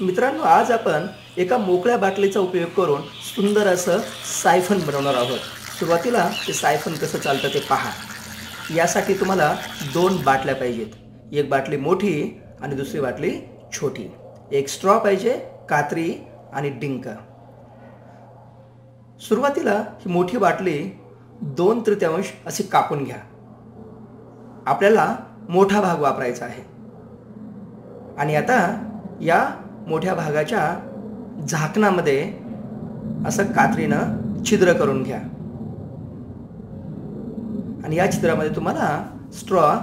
मित्रांनो आज आपण एका मोकळ्या बाटलीचा उपयोग करून सुंदर असं सायफन बनवणार आहोत. सुरुवातीला ते सायफन कसं चालतं ते पहा. यासाठी तुम्हाला दोन बाटल्या पाहिजेत. एक बाटली मोठी आणि दुसरी बाटली छोटी. एक स्ट्रॉ पाहिजे कात्री आणि डिंक. सुरुवातीला ही मोठी बाटली दोन तृतीयांश अशी कापून घ्या. आपल्याला मोठा भाग वापरायचा आहे. आणि आता या मोठ्या भागाच्या झाकणामध्ये असं कात्रीनं छिद्र करून घ्या. आणि या छिद्रामध्ये तुम्हाला स्ट्रॉ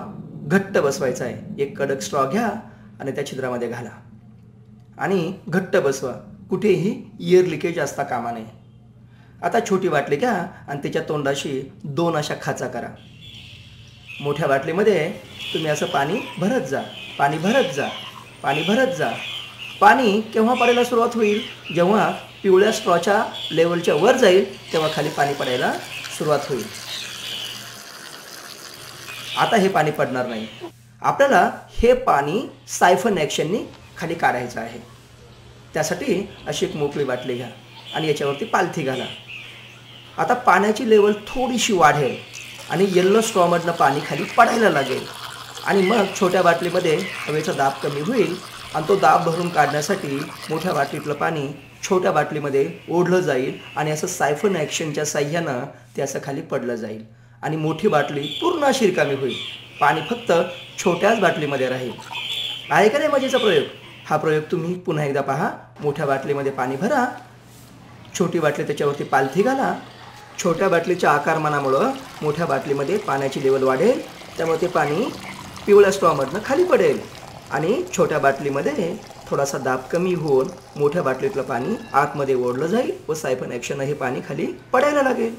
घट्ट बसवायचा आहे. एक कडक स्ट्रॉ घ्या आणि त्या छिद्रामध्ये घाला. आणि घट्ट बसवा. कुठेही इयर लिकेज असता कामा नये. आता छोटी बाटली घ्या आणि त्याच्या तोंडाशी दोन अशा खाचा करा. मोठ्या बाटलीमध्ये तुम्ही असं पाणी भरत जा. पाणी भरत जा. पाणी भरत जा. पाणी केव्हा पडायला सुरुवात होईल? जेव्हा पिवळ्या स्ट्रॉच्या लेवलच्या वर जाईल तेव्हा खाली पाणी पडायला सुरुवात होईल. आता हे पाणी पडणार नाही. आपल्याला हे पाणी सायफन ॲक्शननी खाली काढायचं आहे. त्यासाठी अशी एक मोकळी बाटली घ्या आणि याच्यावरती पालथी घाला. आता पाण्याची लेवल थोडीशी वाढेल आणि येल्लो स्ट्रॉमधनं पाणी खाली पडायला लागेल. आणि मग छोट्या बाटलीमध्ये हवेचा दाब कमी होईल आणि तो दाब भरून काढण्यासाठी मोठ्या बाटलीतलं पाणी छोट्या बाटलीमध्ये ओढलं जाईल आणि असं सायफन ॲक्शनच्या साह्यानं ते असं खाली पडलं जाईल. आणि मोठी बाटली पूर्ण अशी रिकामी होईल. पाणी फक्त छोट्याच बाटलीमध्ये राहील. आहे का नाही मजेचा प्रयोग? हा प्रयोग तुम्ही पुन्हा एकदा पहा. मोठ्या बाटलीमध्ये पाणी भरा. छोटी बाटली त्याच्यावरती पालथी घाला. छोट्या बाटलीच्या आकारमानामुळं मोठ्या बाटलीमध्ये पाण्याची लेवल वाढेल. त्यामुळे ते पाणी पिवळ्या स्ट्रॉमधनं खाली पडेल. आणि छोट्या बाटलीमध्ये थोडासा दाब कमी होऊन मोठ्या बाटलीतलं पाणी आतमध्ये ओढलं जाईल व सायफन ॲक्शन हे पाणी खाली पडायला लागेल.